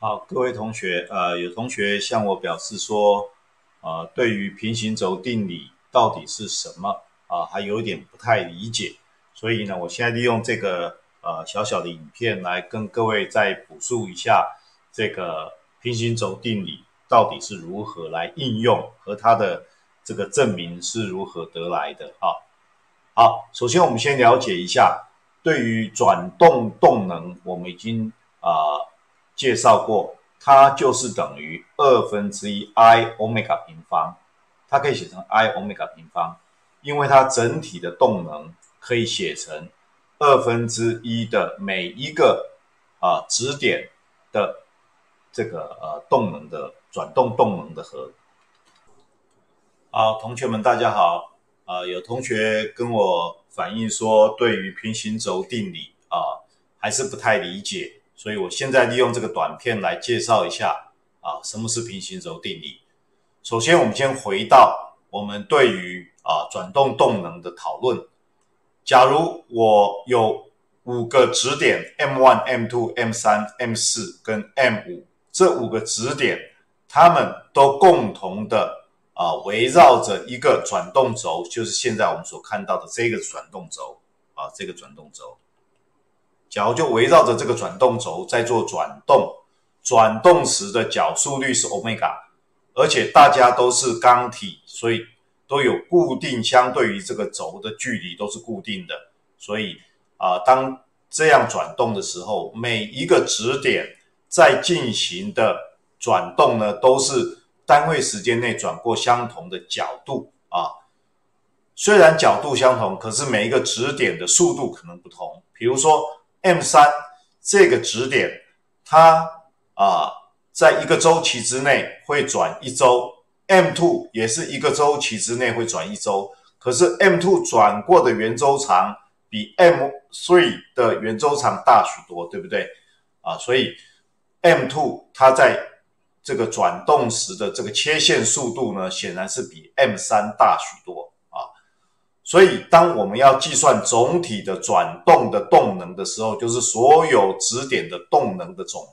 好，各位同学，呃，有同学向我表示说，呃，对于平行轴定理到底是什么啊，还有点不太理解，所以呢，我现在利用这个呃小小的影片来跟各位再补述一下这个平行轴定理到底是如何来应用，和它的这个证明是如何得来的啊。好，首先我们先了解一下。对于转动动能，我们已经啊介绍过，它就是等于二分之一 i omega 平方，它可以写成 i omega 平方，因为它整体的动能可以写成二分之一的每一个啊指点的这个呃动能的转动动能的和。好，同学们大家好。啊，有同学跟我反映说，对于平行轴定理啊，还是不太理解，所以我现在利用这个短片来介绍一下啊，什么是平行轴定理。首先，我们先回到我们对于啊转动动能的讨论。假如我有五个指点 M one、M two、M 三、M 四跟 M 五，这五个指点，它们都共同的。啊，围绕着一个转动轴，就是现在我们所看到的这个转动轴啊，这个转动轴，角就围绕着这个转动轴在做转动，转动时的角速率是欧米伽，而且大家都是钢体，所以都有固定，相对于这个轴的距离都是固定的，所以啊，当这样转动的时候，每一个指点在进行的转动呢，都是。单位时间内转过相同的角度啊，虽然角度相同，可是每一个指点的速度可能不同。比如说 M 三这个指点，它啊，在一个周期之内会转一周；M two 也是一个周期之内会转一周。可是 M two 转过的圆周长比 M three 的圆周长大许多，对不对啊？所以 M two 它在这个转动时的这个切线速度呢，显然是比 m 三大许多。所以，当我们要计算总体的转动的动能的时候，就是所有指点的动能的总和。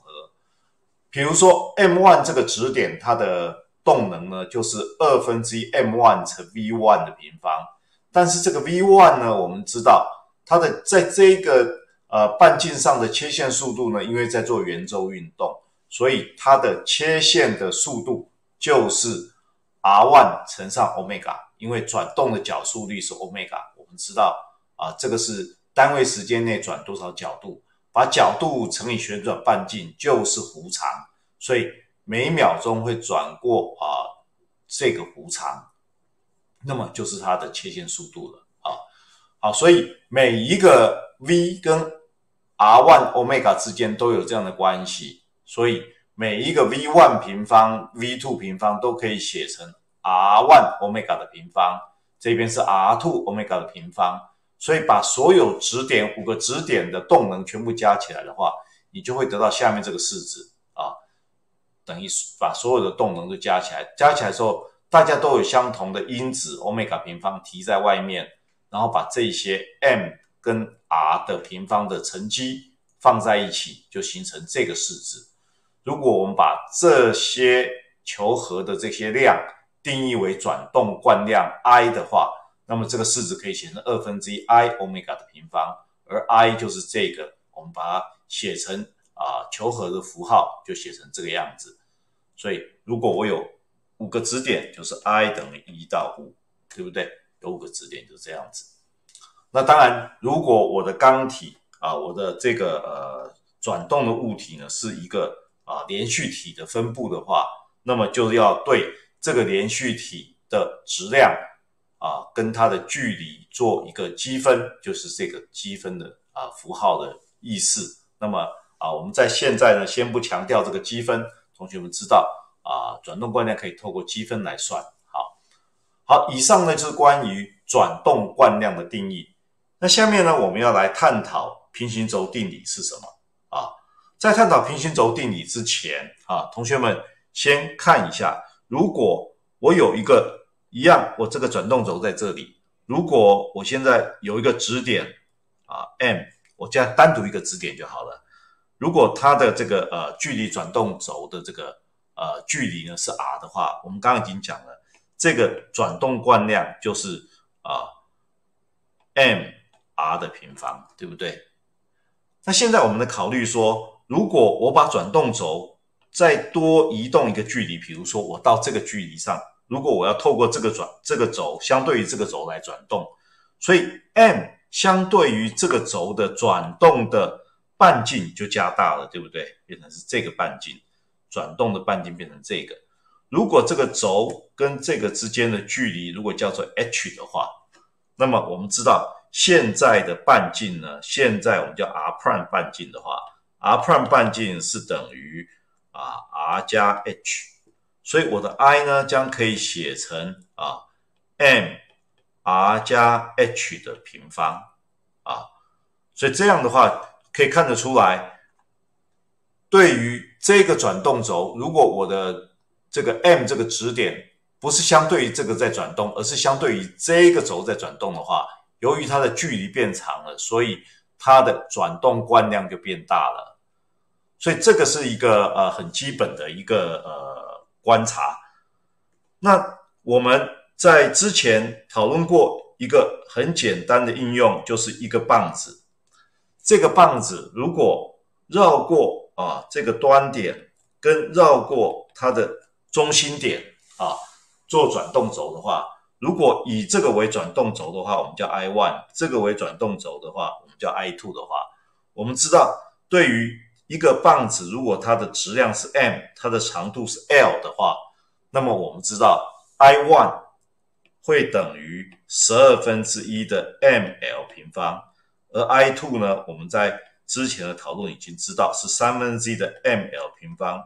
比如说 m one 这个指点，它的动能呢，就是二分之一 m one 乘 v one 的平方。但是这个 v one 呢，我们知道它的在这个呃半径上的切线速度呢，因为在做圆周运动。所以它的切线的速度就是 r one 乘上 omega，因为转动的角速率是 omega。我们知道啊，这个是单位时间内转多少角度，把角度乘以旋转半径就是弧长，所以每秒钟会转过啊这个弧长，那么就是它的切线速度了啊。好，所以每一个 v 跟 r one omega 之间都有这样的关系。所以每一个 v one 平方、v two 平方都可以写成 r one omega 的平方，这边是 r two omega 的平方。所以把所有指点五个指点的动能全部加起来的话，你就会得到下面这个式子啊，等于把所有的动能都加起来，加起来之后大家都有相同的因子 omega 平方提在外面，然后把这些 m 跟 r 的平方的乘积放在一起，就形成这个式子。如果我们把这些求和的这些量定义为转动惯量 I 的话，那么这个式子可以写成二分之一 I omega 的平方，而 I 就是这个，我们把它写成啊求和的符号，就写成这个样子。所以如果我有五个指点，就是 I 等于一到五，对不对？有五个指点就这样子。那当然，如果我的钢体啊，我的这个呃转动的物体呢，是一个啊，连续体的分布的话，那么就要对这个连续体的质量啊，跟它的距离做一个积分，就是这个积分的啊符号的意思。那么啊，我们在现在呢，先不强调这个积分，同学们知道啊，转动惯量可以透过积分来算。好，好，以上呢就是关于转动惯量的定义。那下面呢，我们要来探讨平行轴定理是什么啊？在探讨平行轴定理之前啊，同学们先看一下，如果我有一个一样，我这个转动轴在这里，如果我现在有一个指点啊 M，我这样单独一个指点就好了。如果它的这个呃距离转动轴的这个呃距离呢是 r 的话，我们刚刚已经讲了，这个转动惯量就是啊 m r 的平方，对不对？那现在我们的考虑说，如果我把转动轴再多移动一个距离，比如说我到这个距离上，如果我要透过这个转这个轴相对于这个轴来转动，所以 m 相对于这个轴的转动的半径就加大了，对不对？变成是这个半径，转动的半径变成这个。如果这个轴跟这个之间的距离如果叫做 h 的话，那么我们知道现在的半径呢，现在我们叫 r prime 半径的话，r prime 半径是等于啊 r 加 h，所以我的 i 呢将可以写成啊 m r 加 h 的平方啊，所以这样的话。可以看得出来，对于这个转动轴，如果我的这个 m 这个指点不是相对于这个在转动，而是相对于这个轴在转动的话，由于它的距离变长了，所以它的转动惯量就变大了。所以这个是一个呃很基本的一个呃观察。那我们在之前讨论过一个很简单的应用，就是一个棒子。这个棒子如果绕过啊这个端点，跟绕过它的中心点啊做转动轴的话，如果以这个为转动轴的话，我们叫 i one；这个为转动轴的话，我们叫 i two 的话，我们知道对于一个棒子，如果它的质量是 m，它的长度是 l 的话，那么我们知道 i one 会等于十二分之一的 m l 平方。而 i two 呢？我们在之前的讨论已经知道是三分之一的 m l 平方，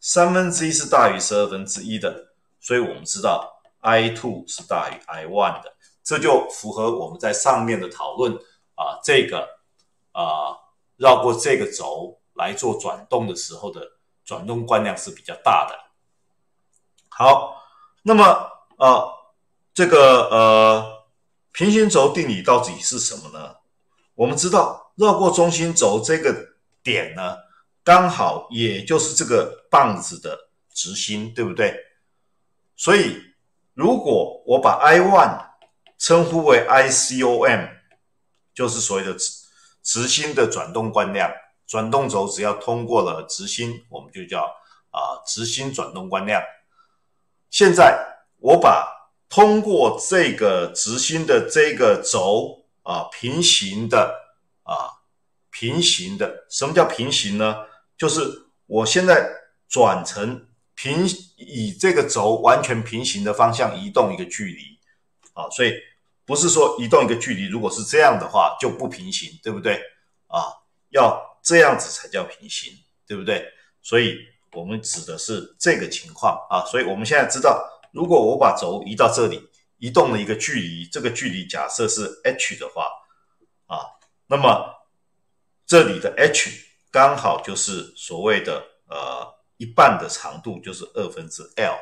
三分之一是大于十二分之一的，所以我们知道 i two 是大于 i one 的，这就符合我们在上面的讨论啊，这个啊绕过这个轴来做转动的时候的转动惯量是比较大的。好，那么啊这个呃平行轴定理到底是什么呢？我们知道绕过中心轴这个点呢，刚好也就是这个棒子的直心，对不对？所以如果我把 I one 称呼为 I C O M，就是所谓的直直心的转动惯量，转动轴只要通过了直心，我们就叫啊直心转动惯量。现在我把通过这个直心的这个轴。啊，平行的啊，平行的，什么叫平行呢？就是我现在转成平，以这个轴完全平行的方向移动一个距离啊，所以不是说移动一个距离，如果是这样的话就不平行，对不对？啊，要这样子才叫平行，对不对？所以我们指的是这个情况啊，所以我们现在知道，如果我把轴移到这里。移动了一个距离，这个距离假设是 h 的话，啊，那么这里的 h 刚好就是所谓的呃一半的长度，就是二分之 l。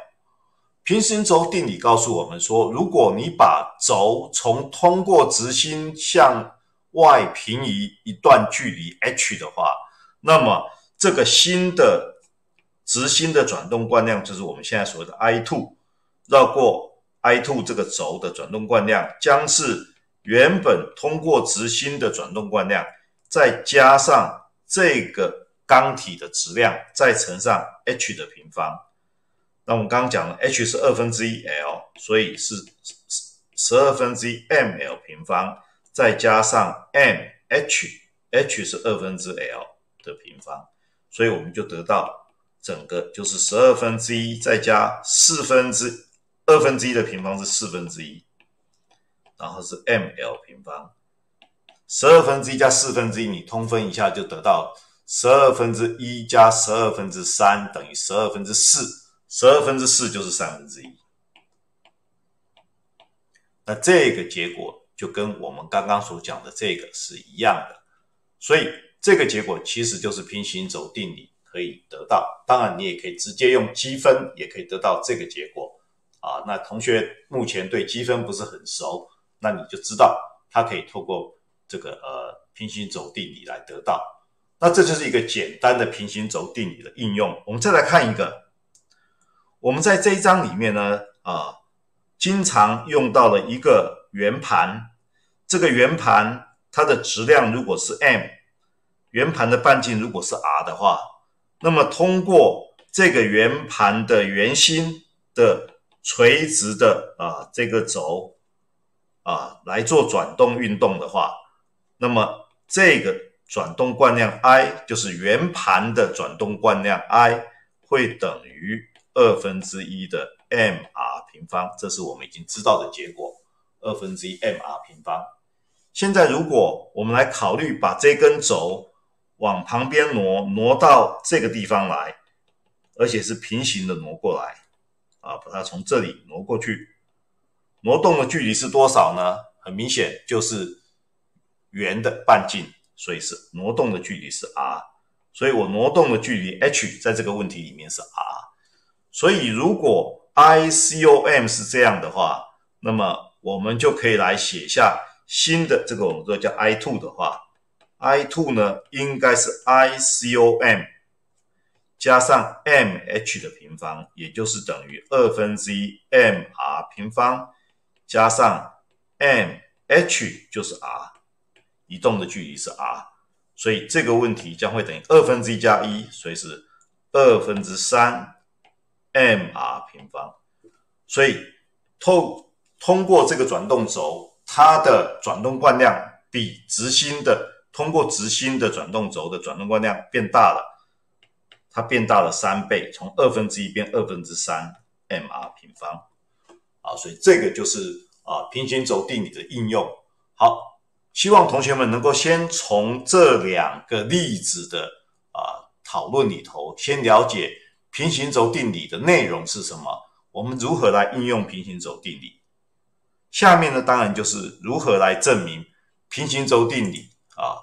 平行轴定理告诉我们说，如果你把轴从通过直心向外平移一段距离 h 的话，那么这个新的直心的转动惯量就是我们现在所谓的 i two 绕过。I two 这个轴的转动惯量将是原本通过直心的转动惯量，再加上这个钢体的质量，再乘上 h 的平方。那我们刚刚讲了，h 是二分之一 l，所以是十二分之一 m l 平方，再加上 m h，h 是二分之 l 的平方，所以我们就得到整个就是十二分之一再加四分之。二分之一的平方是四分之一，然后是 m l 平方，十二分之一加四分之一，你通分一下就得到十二分之一加十二分之三等于十二分之四，十二分之四就是三分之一。那这个结果就跟我们刚刚所讲的这个是一样的，所以这个结果其实就是平行轴定理可以得到。当然，你也可以直接用积分也可以得到这个结果。啊，那同学目前对积分不是很熟，那你就知道它可以透过这个呃平行轴定理来得到。那这就是一个简单的平行轴定理的应用。我们再来看一个，我们在这一章里面呢，啊，经常用到了一个圆盘。这个圆盘它的质量如果是 m，圆盘的半径如果是 r 的话，那么通过这个圆盘的圆心的垂直的啊这个轴啊来做转动运动的话，那么这个转动惯量 I 就是圆盘的转动惯量 I 会等于二分之一的 mr 平方，这是我们已经知道的结果，二分之一 mr 平方。现在如果我们来考虑把这根轴往旁边挪，挪到这个地方来，而且是平行的挪过来，啊，把它从这里挪过去，挪动的距离是多少呢？很明显就是圆的半径。所以是挪动的距离是 r，所以我挪动的距离 h 在这个问题里面是 r，所以如果 I C O M 是这样的话，那么我们就可以来写下新的这个我们说叫 I two 的话，I two 呢应该是 I C O M 加上 m h 的平方，也就是等于二分之一 m r 平方加上 m h 就是 r。移动的距离是 r，所以这个问题将会等于二分之一加一，所以是二分之三 mr 平方。所以透通过这个转动轴，它的转动惯量比直心的通过直心的转动轴的转动惯量变大了，它变大了三倍，从二分之一变二分之三 mr 平方。啊，所以这个就是啊平行轴定理的应用。好。希望同学们能够先从这两个例子的啊讨论里头，先了解平行轴定理的内容是什么，我们如何来应用平行轴定理。下面呢，当然就是如何来证明平行轴定理啊。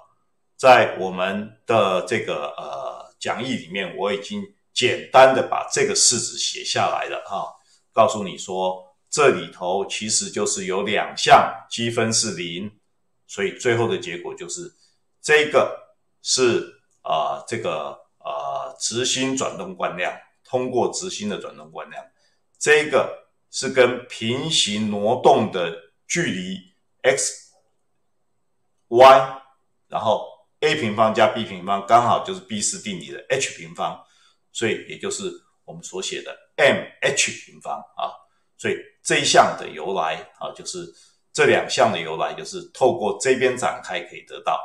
在我们的这个呃讲义里面，我已经简单的把这个式子写下来了啊，告诉你说，这里头其实就是有两项积分是零。所以最后的结果就是，这个是啊，这个啊，直心转动惯量通过直心的转动惯量，这个是跟平行挪动的距离 x y，然后 a 平方加 b 平方刚好就是毕氏定理的 h 平方，所以也就是我们所写的 m h 平方啊，所以这一项的由来啊就是。这两项的由来就是透过这边展开可以得到。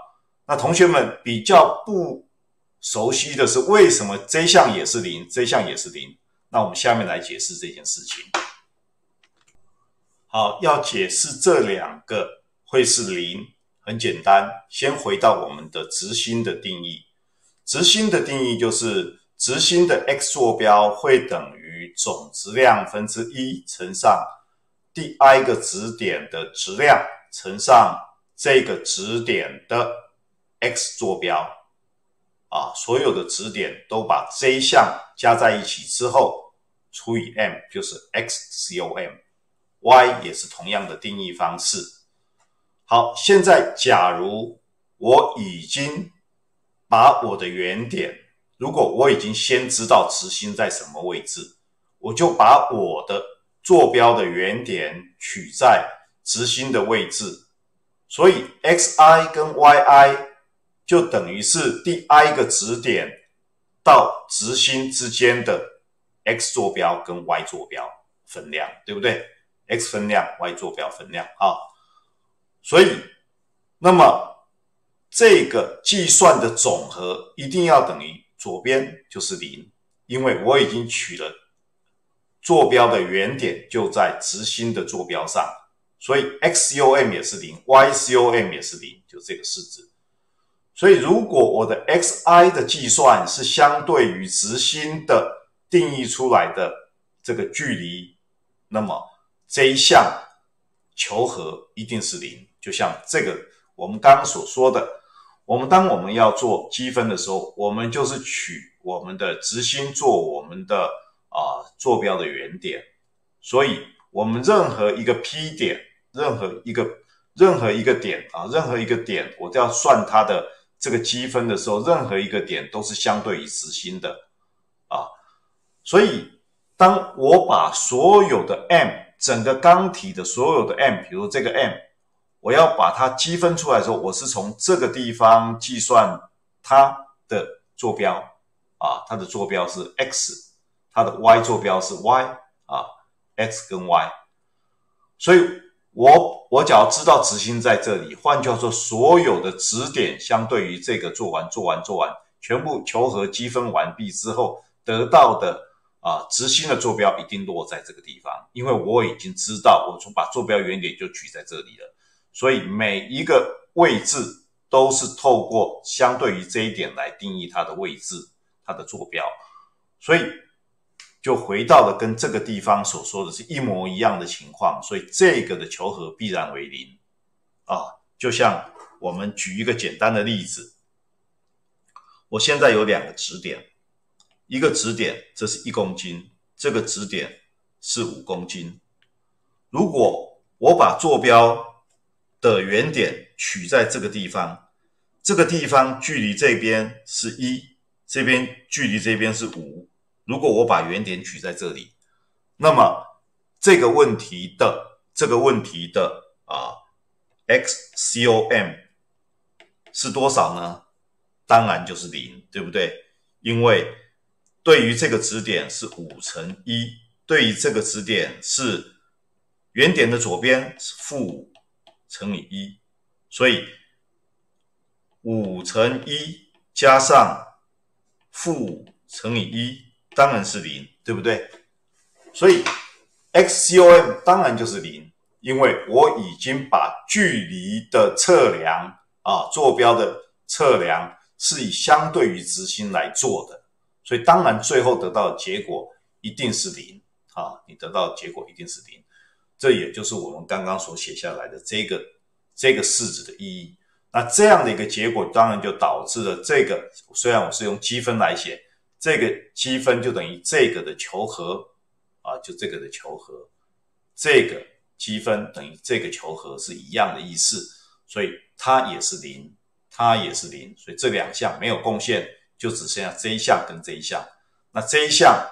那同学们比较不熟悉的是，为什么这项也是零，这项也是零？那我们下面来解释这件事情。好，要解释这两个会是零，很简单，先回到我们的直心的定义。直心的定义就是直心的 x 坐标会等于总质量分之一乘上。第 i 个指点的质量乘上这个指点的 x 坐标啊，所有的指点都把 z 项加在一起之后除以 m，就是 xcom y 也是同样的定义方式。好，现在假如我已经把我的原点，如果我已经先知道直心在什么位置，我就把我的。坐标的原点取在直心的位置，所以 xi 跟 yi 就等于是第 i 个指点到直心之间的 x 坐标跟 y 坐标分量，对不对？x 分量，y 坐标分量啊。所以，那么这个计算的总和一定要等于左边就是零，因为我已经取了。坐标的原点就在直心的坐标上，所以 x_com 也是零，y_com 也是零，就这个式子。所以如果我的 xi 的计算是相对于直心的定义出来的这个距离，那么这一项求和一定是零。就像这个我们刚刚所说的，我们当我们要做积分的时候，我们就是取我们的直心做我们的。啊，坐标的原点，所以我们任何一个 P 点，任何一个任何一个点啊，任何一个点，我都要算它的这个积分的时候，任何一个点都是相对于直心的啊。所以，当我把所有的 m 整个钢体的所有的 m，比如这个 m，我要把它积分出来的时候，我是从这个地方计算它的坐标啊，它的坐标是 x，它的 y 坐标是 y 啊，x 跟 y，所以。我我只要知道直心在这里，换句话说，所有的指点相对于这个做完做完做完，全部求和积分完毕之后得到的啊直心的坐标一定落在这个地方，因为我已经知道，我从把坐标原点就举在这里了，所以每一个位置都是透过相对于这一点来定义它的位置，它的坐标，所以。就回到了跟这个地方所说的是一模一样的情况，所以这个的求和必然为零啊。就像我们举一个简单的例子，我现在有两个指点，一个指点这是一公斤，这个指点是五公斤。如果我把坐标的原点取在这个地方，这个地方距离这边是一，这边距离这边是五。如果我把原点取在这里，那么这个问题的这个问题的啊，xcom 是多少呢？当然就是零，对不对？因为对于这个指点是五乘一，对于这个指点是原点的左边是负五乘以一，所以五乘一加上负五乘以一。当然是零，对不对？所以 xcom 当然就是零，因为我已经把距离的测量啊，坐标的测量是以相对于直心来做的，所以当然最后得到的结果一定是零啊，你得到的结果一定是零，这也就是我们刚刚所写下来的这个这个式子的意义。那这样的一个结果，当然就导致了这个，虽然我是用积分来写。这个积分就等于这个的求和啊，就这个的求和，这个积分等于这个求和是一样的意思，所以它也是零，它也是零，所以这两项没有贡献，就只剩下这一项跟这一项。那这一项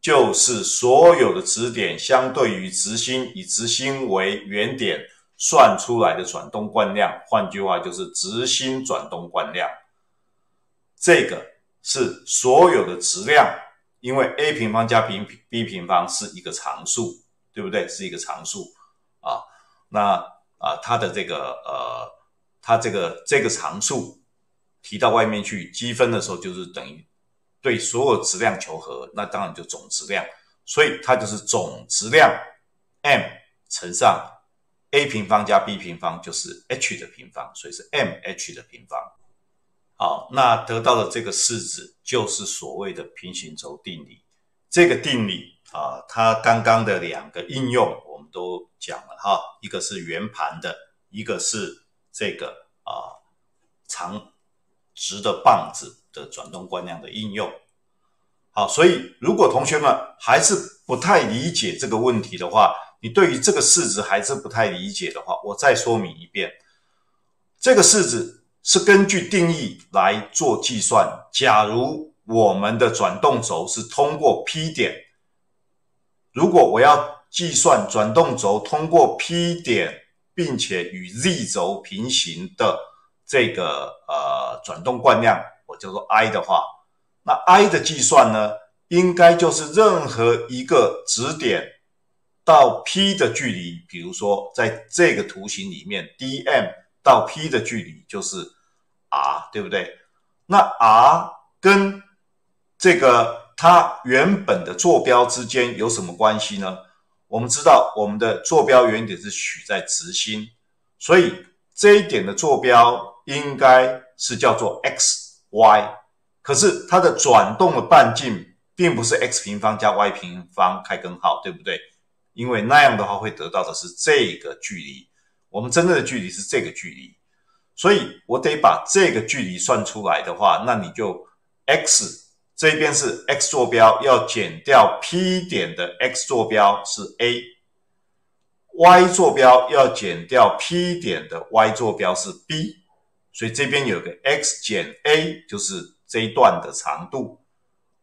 就是所有的指点相对于直心，以直心为原点算出来的转动惯量，换句话就是直心转动惯量，这个。是所有的质量，因为 a 平方加 b b 平方是一个常数，对不对？是一个常数啊。那啊，它的这个呃，它这个这个常数提到外面去积分的时候，就是等于对所有质量求和，那当然就总质量，所以它就是总质量 m 乘上 a 平方加 b 平方就是 h 的平方，所以是 m h 的平方。好，那得到的这个式子就是所谓的平行轴定理。这个定理啊，它刚刚的两个应用我们都讲了哈，一个是圆盘的，一个是这个啊长直的棒子的转动惯量的应用。好，所以如果同学们还是不太理解这个问题的话，你对于这个式子还是不太理解的话，我再说明一遍，这个式子。是根据定义来做计算。假如我们的转动轴是通过 P 点，如果我要计算转动轴通过 P 点，并且与 Z 轴平行的这个呃转动惯量，我叫做 I 的话，那 I 的计算呢，应该就是任何一个指点到 P 的距离，比如说在这个图形里面，dm。到 P 的距离就是 r，对不对？那 r 跟这个它原本的坐标之间有什么关系呢？我们知道我们的坐标原点是取在直心，所以这一点的坐标应该是叫做 x y。可是它的转动的半径并不是 x 平方加 y 平方开根号，对不对？因为那样的话会得到的是这个距离。我们真正的距离是这个距离，所以我得把这个距离算出来的话，那你就 x 这边是 x 坐标，要减掉 P 点的 x 坐标是 a，y 坐标要减掉 P 点的 y 坐标是 b，所以这边有个 x 减 a 就是这一段的长度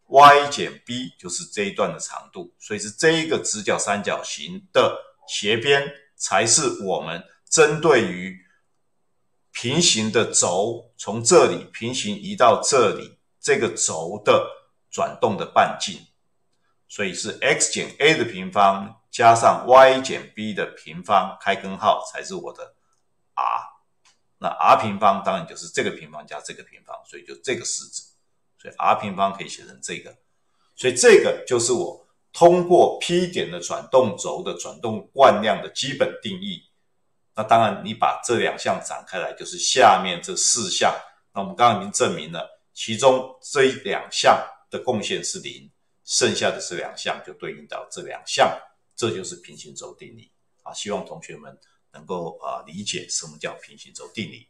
，y 减 b 就是这一段的长度，所以是这一个直角三角形的斜边才是我们针对于平行的轴从这里平行移到这里这个轴的转动的半径，所以是 x 减 a 的平方加上 y 减 b 的平方开根号才是我的 r。那 r 平方当然就是这个平方加这个平方，所以就这个式子，所以 r 平方可以写成这个，所以这个就是我通过 P 点的转动轴的转动惯量的基本定义。那当然，你把这两项展开来，就是下面这四项。那我们刚刚已经证明了，其中这两项的贡献是零，剩下的这两项就对应到这两项，这就是平行轴定理啊。希望同学们。能够啊理解什么叫平行轴定理。